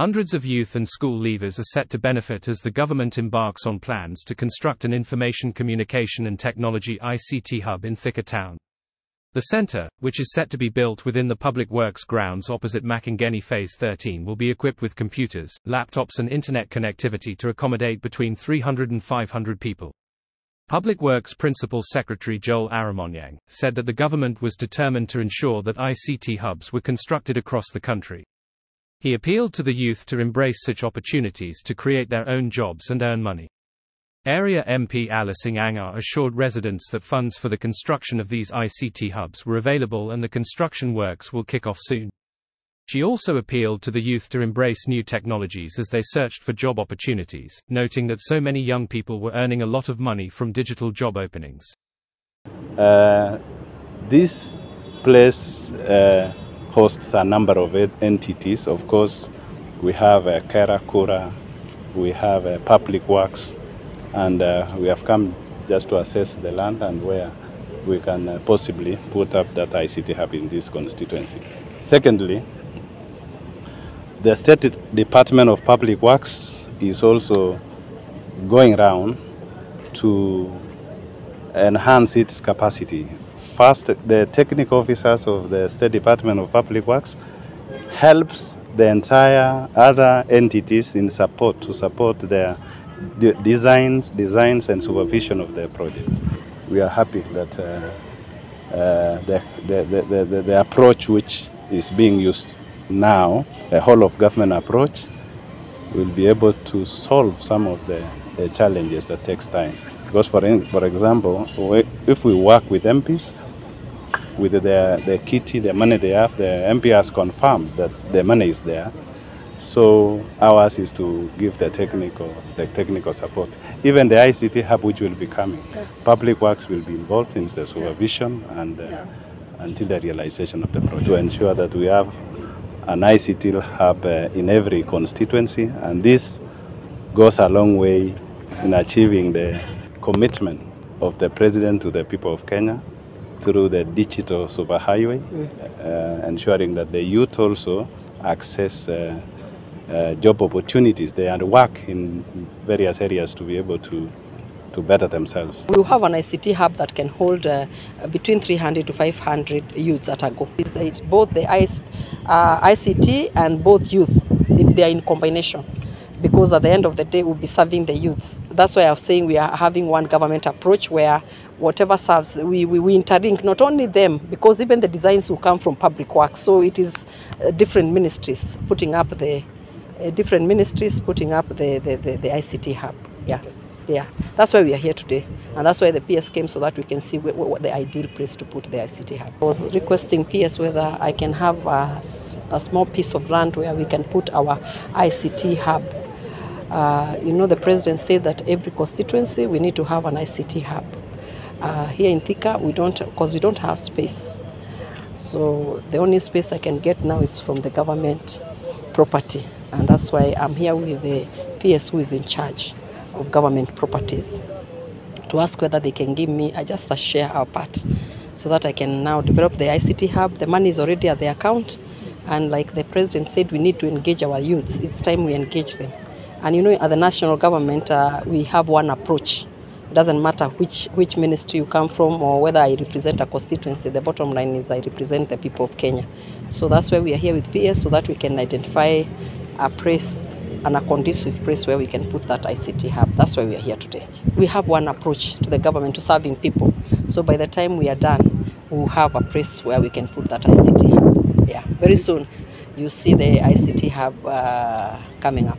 Hundreds of youth and school leavers are set to benefit as the government embarks on plans to construct an information communication and technology ICT hub in Thika town. The centre, which is set to be built within the Public Works grounds opposite Makongeni Phase 13 will be equipped with computers, laptops and internet connectivity to accommodate between 300 and 500 people. Public Works Principal Secretary Joel Arumonyang said that the government was determined to ensure that ICT hubs were constructed across the country. He appealed to the youth to embrace such opportunities to create their own jobs and earn money. Area MP Alice Angar assured residents that funds for the construction of these ICT hubs were available and the construction works will kick off soon. She also appealed to the youth to embrace new technologies as they searched for job opportunities, noting that so many young people were earning a lot of money from digital job openings. Uh, this place uh, hosts a number of entities. Of course, we have uh, KeRRA KURA, we have uh, Public Works, and uh, we have come just to assess the land and where we can uh, possibly put up that ICT hub in this constituency. Secondly, the State Department of Public Works is also going around to enhance its capacity. First, the technical officers of the State Department of Public Works helps the entire other entities in support to support their the designs, designs and supervision of their projects. We are happy that uh, uh, the, the, the, the, the approach which is being used now, a whole of government approach, will be able to solve some of the, the challenges that takes time. Because for, for example, if we work with MPs, with their, the kitty, the money they have, the MP has confirmed that the money is there, so ours is to give the technical, the technical support. Even the ICT hub which will be coming, yeah. Public Works will be involved in the supervision and uh, yeah. until the realization of the project to ensure that we have an ICT hub uh, in every constituency, and this goes a long way in achieving the commitment of the president to the people of Kenya through the digital superhighway, mm. uh, ensuring that the youth also access uh, uh, job opportunities there and work in various areas to be able to to better themselves. We have an ICT hub that can hold uh, between 300 to 500 youths at a go. It's, it's both the IC, uh, ICT and both youth, they are in combination because at the end of the day we'll be serving the youths. That's why I'm saying we are having one government approach where whatever serves, we, we, we interlink not only them, because even the designs will come from public works. So it is uh, different ministries putting up the uh, different ministries putting up the, the, the, the ICT hub. Yeah. Yeah, that's why we are here today. And that's why the PS came so that we can see what, the ideal place to put the ICT hub. I was requesting PS whether I can have a, a small piece of land where we can put our ICT hub. Uh, you know, the president said that every constituency we need to have an ICT hub. Uh, here in Thika, we don't, because we don't have space. So the only space I can get now is from the government property. And that's why I'm here with the PS who is in charge of government properties to ask whether they can give me uh, just a share our part so that I can now develop the ICT hub. The money is already at the account. And like the president said, we need to engage our youths. It's time we engage them. And you know, at the national government, uh, we have one approach. It doesn't matter which, which ministry you come from or whether I represent a constituency. The bottom line is I represent the people of Kenya. So that's why we are here with PS so that we can identify a place and a conducive place where we can put that ICT hub. That's why we are here today. We have one approach to the government to serving people. So by the time we are done, we'll have a place where we can put that ICT hub. Yeah, very soon you see the ICT hub uh, coming up.